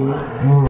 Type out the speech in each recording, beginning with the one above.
Mm.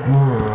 Mm-hmm.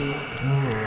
Mm.